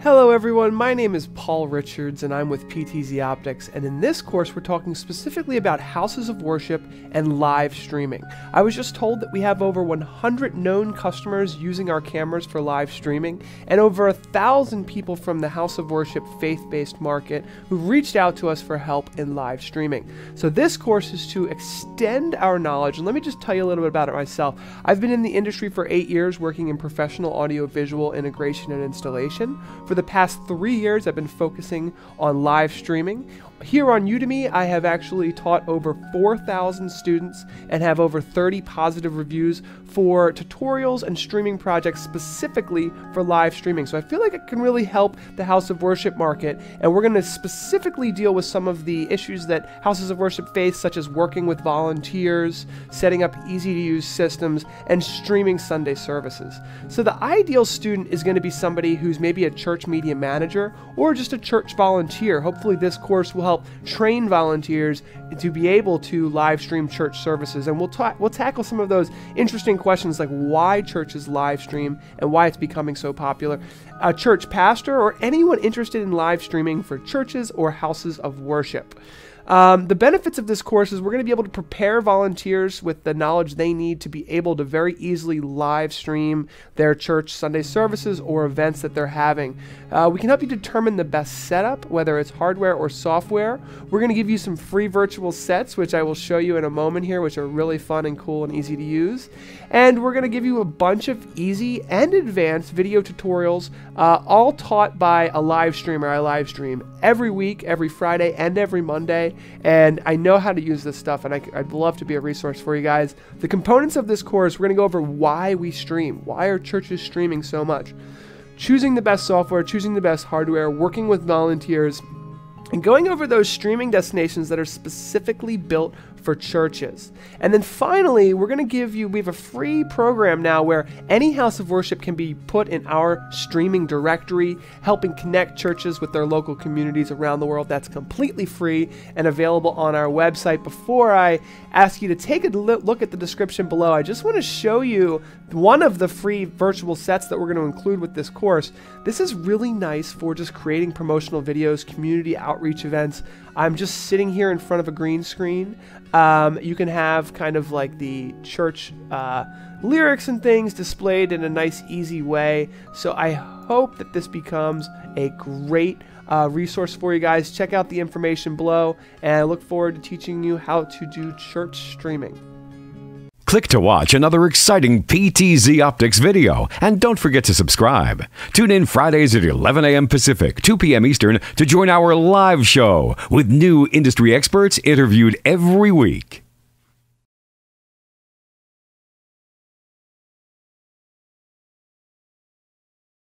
Hello everyone, my name is Paul Richards and I'm with PTZ Optics and in this course we're talking specifically about houses of worship and live streaming. I was just told that we have over 100 known customers using our cameras for live streaming and over a thousand people from the house of worship faith-based market who reached out to us for help in live streaming. So this course is to extend our knowledge and let me just tell you a little bit about it myself. I've been in the industry for eight years working in professional audio-visual integration and installation. For the past three years, I've been focusing on live streaming. Here on Udemy, I have actually taught over 4,000 students and have over 30 positive reviews for tutorials and streaming projects specifically for live streaming. So I feel like it can really help the House of Worship market, and we're going to specifically deal with some of the issues that houses of worship face, such as working with volunteers, setting up easy to use systems, and streaming Sunday services. So the ideal student is going to be somebody who's maybe a church media manager or just a church volunteer. Hopefully, this course will help train volunteers to be able to live stream church services, and we'll ta- we'll tackle some of those interesting questions like why churches live stream and why it's becoming so popular. A church pastor or anyone interested in live streaming for churches or houses of worship. Um, the benefits of this course is we're going to be able to prepare volunteers with the knowledge they need to be able to very easily live stream their church Sunday services or events that they're having. Uh, we can help you determine the best setup, whether it's hardware or software. We're going to give you some free virtual sets, which I will show you in a moment here, which are really fun and cool and easy to use. And we're going to give you a bunch of easy and advanced video tutorials, uh, all taught by a live streamer. I live stream every week, every Friday, and every Monday and I know how to use this stuff, and I, would love to be a resource for you guys. The components of this course, we're going to go over why we stream. Why are churches streaming so much? Choosing the best software, choosing the best hardware, working with volunteers, and going over those streaming destinations that are specifically built for churches. And then finally, we're going to give you, we have a free program now where any house of worship can be put in our streaming directory, helping connect churches with their local communities around the world. That's completely free and available on our website. Before I ask you to take a look at the description below, I just want to show you one of the free virtual sets that we're going to include with this course. This is really nice for just creating promotional videos, community outreach events. I'm just sitting here in front of a green screen. Um, you can have kind of like the church uh, lyrics and things displayed in a nice, easy way. So I hope that this becomes a great uh, resource for you guys. Check out the information below, and I look forward to teaching you how to do church streaming. Click to watch another exciting PTZ Optics video, and don't forget to subscribe. Tune in Fridays at 11 a.m. Pacific, 2 p.m. Eastern to join our live show with new industry experts interviewed every week.